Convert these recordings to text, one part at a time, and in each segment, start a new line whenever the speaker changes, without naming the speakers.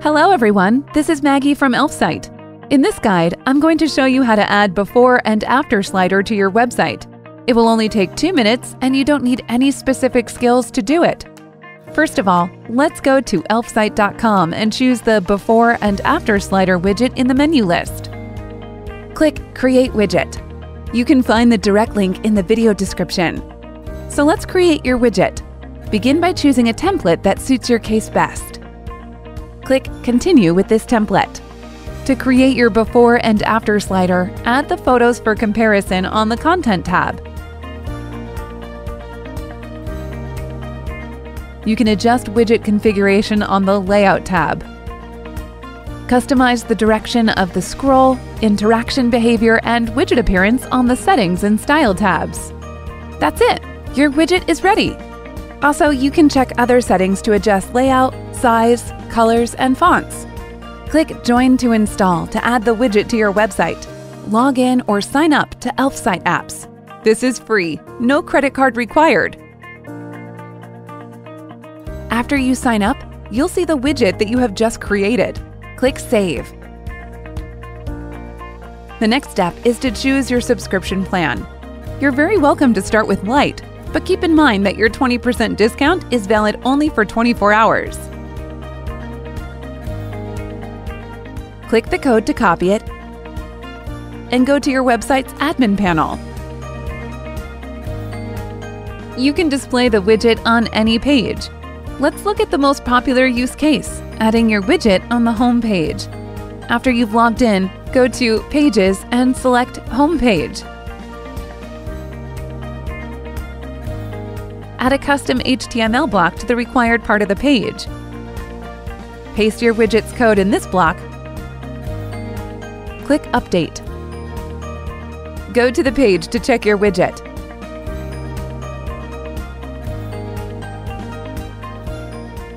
Hello everyone, this is Maggie from Elfsight. In this guide, I'm going to show you how to add before and after slider to your website. It will only take two minutes and you don't need any specific skills to do it. First of all, let's go to elfsight.com and choose the before and after slider widget in the menu list. Click Create Widget. You can find the direct link in the video description. So let's create your widget. Begin by choosing a template that suits your case best. Click Continue with this template. To create your before and after slider, add the photos for comparison on the Content tab. You can adjust widget configuration on the Layout tab. Customize the direction of the scroll, interaction behavior, and widget appearance on the Settings and Style tabs. That's it! Your widget is ready! Also, you can check other settings to adjust layout, size, colors, and fonts. Click Join to install to add the widget to your website. Log in or sign up to Elfsight apps. This is free, no credit card required. After you sign up, you'll see the widget that you have just created. Click Save. The next step is to choose your subscription plan. You're very welcome to start with Lite, but keep in mind that your 20% discount is valid only for 24 hours. Click the code to copy it and go to your website's admin panel. You can display the widget on any page. Let's look at the most popular use case, adding your widget on the home page. After you've logged in, go to Pages and select Home Page. Add a custom HTML block to the required part of the page. Paste your widget's code in this block. Click Update. Go to the page to check your widget.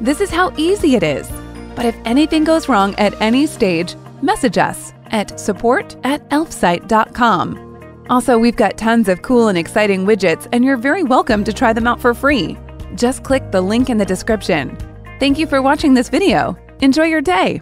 This is how easy it is. But if anything goes wrong at any stage, message us at support at elfsight.com. Also, we've got tons of cool and exciting widgets, and you're very welcome to try them out for free. Just click the link in the description. Thank you for watching this video. Enjoy your day!